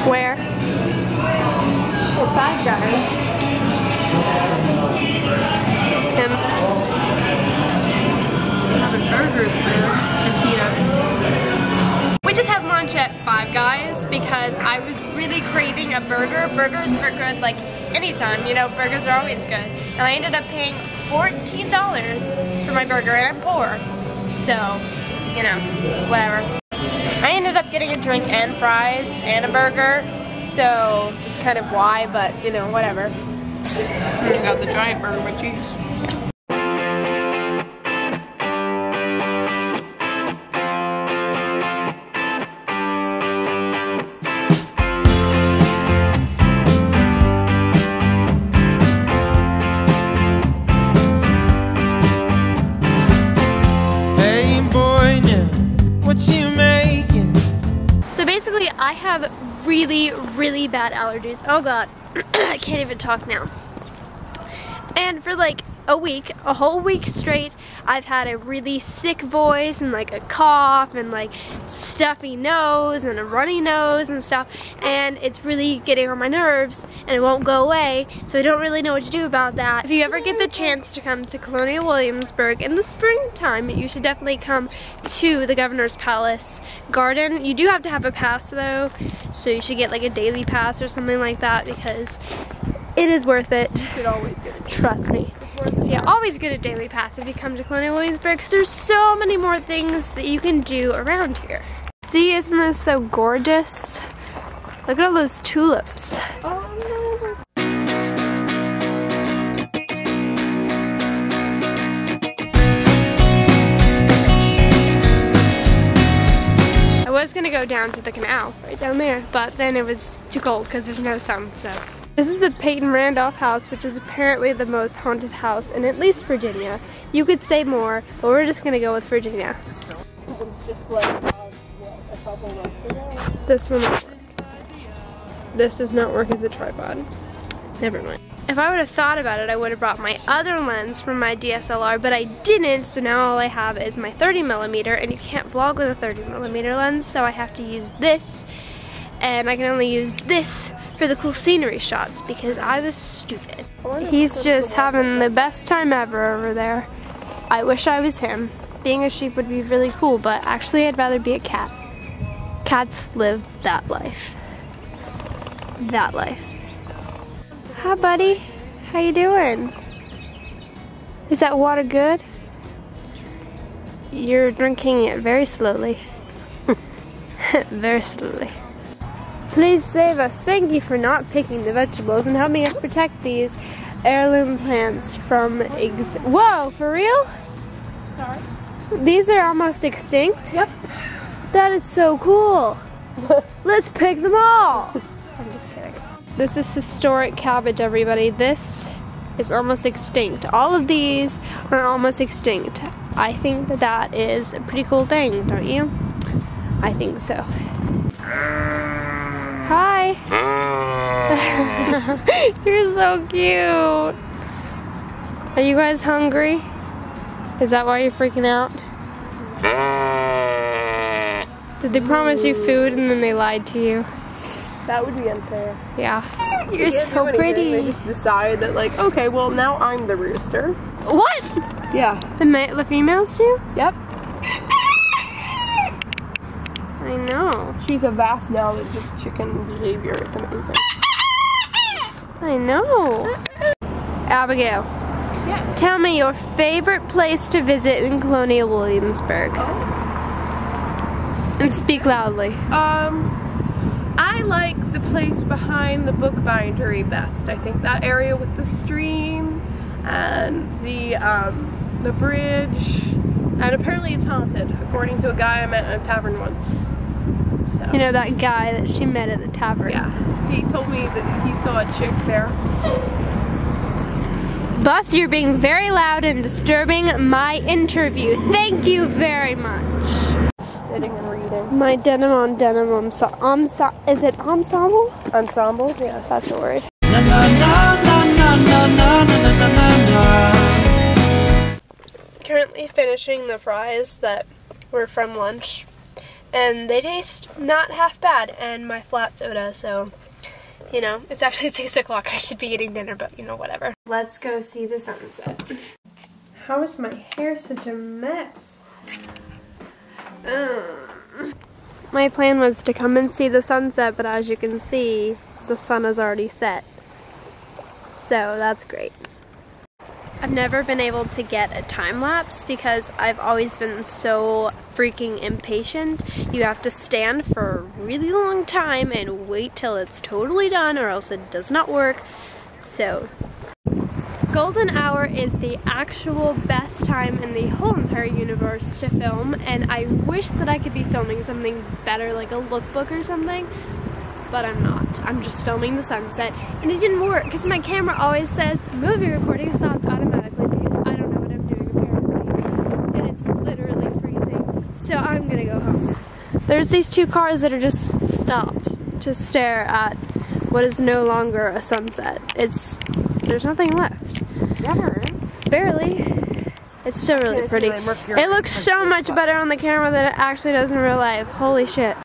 That was good. Where? Well, Five Guys. Pimps. Having burgers there and peanuts. We just had lunch at Five Guys because I was really craving a burger. Burgers are good like anytime, you know, burgers are always good. And I ended up paying $14 for my burger and I'm poor. So, you know, whatever. Up getting a drink and fries and a burger. So, it's kind of why, but you know, whatever. You got the giant burger with cheese. So basically, I have really, really bad allergies. Oh god, I can't even talk now. And for like a week, a whole week straight, I've had a really sick voice and like a cough and like stuffy nose and a runny nose and stuff. And it's really getting on my nerves and it won't go away. So I don't really know what to do about that. If you ever get the chance to come to Colonial Williamsburg in the springtime, you should definitely come to the Governor's Palace Garden. You do have to have a pass though, so you should get like a daily pass or something like that because it is worth it. You should always get it. Trust me. Yeah, always get a daily pass if you come to Colonial Williamsburg because there's so many more things that you can do around here. See, isn't this so gorgeous? Look at all those tulips. Oh no. I was gonna go down to the canal, right down there, but then it was too cold because there's no sun, so. This is the Peyton Randolph house, which is apparently the most haunted house in at least Virginia. You could say more, but we're just gonna go with Virginia. This one. This does not work as a tripod. Never mind. If I would have thought about it, I would have brought my other lens from my DSLR, but I didn't, so now all I have is my 30 millimeter, and you can't vlog with a 30 millimeter lens, so I have to use this, and I can only use this for the cool scenery shots because I was stupid. He's just having the best time ever over there. I wish I was him. Being a sheep would be really cool, but actually I'd rather be a cat. Cats live that life. That life. Hi, buddy. How you doing? Is that water good? You're drinking it very slowly. very slowly. Please save us. Thank you for not picking the vegetables and helping us protect these heirloom plants from ex- Whoa, for real? Sorry. These are almost extinct? Yep. That is so cool. Let's pick them all. I'm just kidding. This is historic cabbage, everybody. This is almost extinct. All of these are almost extinct. I think that that is a pretty cool thing, don't you? I think so. Hi. Ah. You're so cute. Are you guys hungry? Is that why you're freaking out? Ah. Did they promise you food and then they lied to you? That would be unfair. Yeah. You're They can't do so pretty. They just decide that like, okay, well now I'm the rooster. What? Yeah. The ma- the females do? Yep. I know. She's a vast knowledge of chicken behavior. It's amazing. I know. Abigail, Yes. tell me your favorite place to visit in Colonial Williamsburg. And speak loudly. Um, I like the place behind the bookbindery best. I think that area with the stream and the um, the bridge, and apparently it's haunted, according to a guy I met in a tavern once. So. You know that guy that she met at the tavern. Yeah. He told me that he saw a chick there. Bus, you're being very loud and disturbing my interview. Thank you very much. Sitting and reading. My denim on denim ensemble. Is it ensemble? Ensemble, yes. That's the word. Currently finishing the fries that were from lunch and they taste not half bad. And my flat soda, so you know, it's actually six o'clock. I should be eating dinner, but you know, whatever. Let's go see the sunset. How is my hair such a mess? Um, my plan was to come and see the sunset, but as you can see, the sun has already set. So that's great. I've never been able to get a time lapse because I've always been so freaking impatient. You have to stand for a really long time and wait till it's totally done or else it does not work. So golden hour is the actual best time in the whole entire universe to film and I wish that I could be filming something better like a lookbook or something but I'm not. I'm just filming the sunset and it didn't work because my camera always says movie recording stopped automatically because I don't know what I'm doing apparently and it's literally freezing so I'm gonna go home. There's these two cars that are just stopped to stare at what is no longer a sunset. It's there's nothing left. Never. Barely. It's still really pretty. It looks so much better on the camera than it actually does in real life. Holy shit.